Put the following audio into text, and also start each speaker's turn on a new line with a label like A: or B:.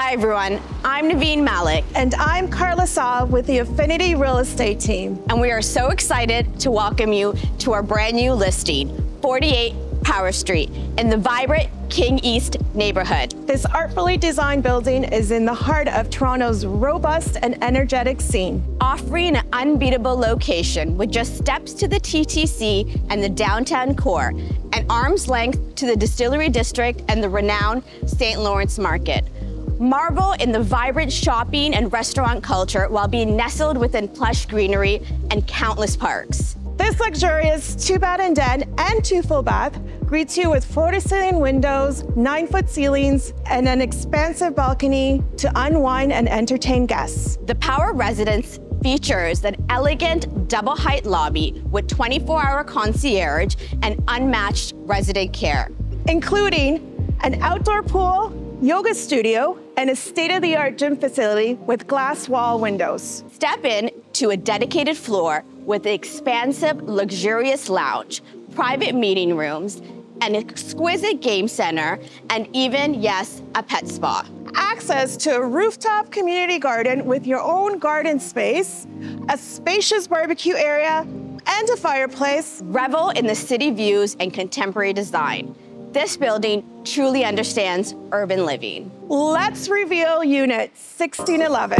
A: Hi, everyone. I'm Naveen Malik.
B: And I'm Carla Saw with the Affinity Real Estate team.
A: And we are so excited to welcome you to our brand new listing, 48 Power Street, in the vibrant King East neighborhood.
B: This artfully designed building is in the heart of Toronto's robust and energetic scene.
A: Offering an unbeatable location with just steps to the TTC and the downtown core, and arm's length to the Distillery District and the renowned St. Lawrence Market. Marvel in the vibrant shopping and restaurant culture while being nestled within plush greenery and countless parks.
B: This luxurious two bed and den and two full bath greets you with floor to ceiling windows, nine foot ceilings, and an expansive balcony to unwind and entertain guests.
A: The Power Residence features an elegant double height lobby with 24 hour concierge and unmatched resident care,
B: including an outdoor pool, yoga studio, and a state-of-the-art gym facility with glass wall windows.
A: Step in to a dedicated floor with an expansive, luxurious lounge, private meeting rooms, an exquisite game center, and even, yes, a pet spa.
B: Access to a rooftop community garden with your own garden space, a spacious barbecue area, and a fireplace.
A: Revel in the city views and contemporary design. This building truly understands urban living.
B: Let's reveal Unit 1611.